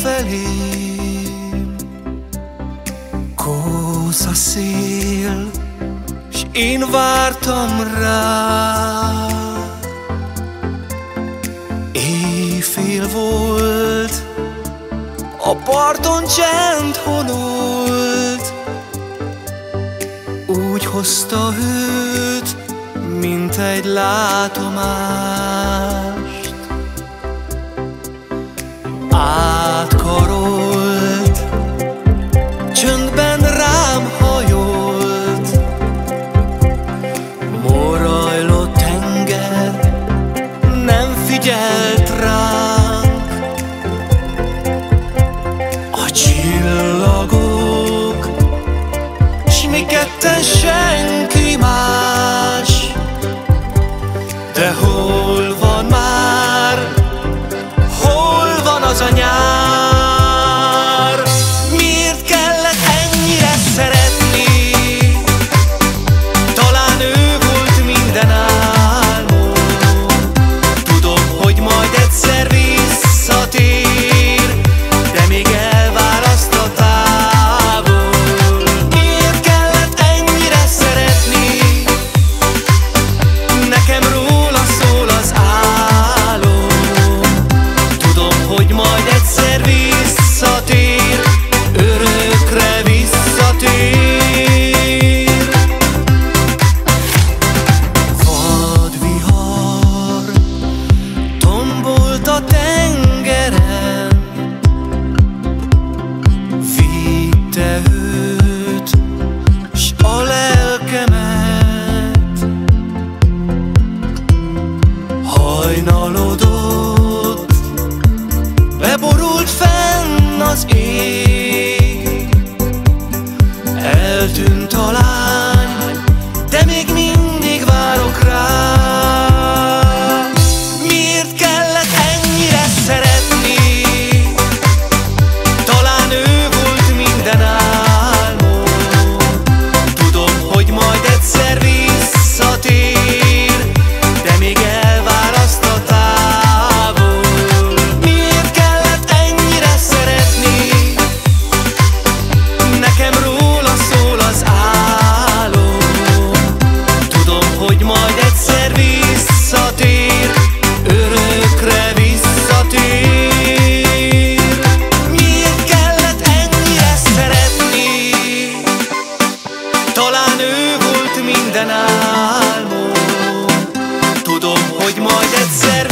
felém Kósz a szél, s én vártam rá. Éjfél volt, a parton csend honolt. Úgy hozta őt, mint egy látomás ketten senki más, de hol van már? Az a Будь мой децер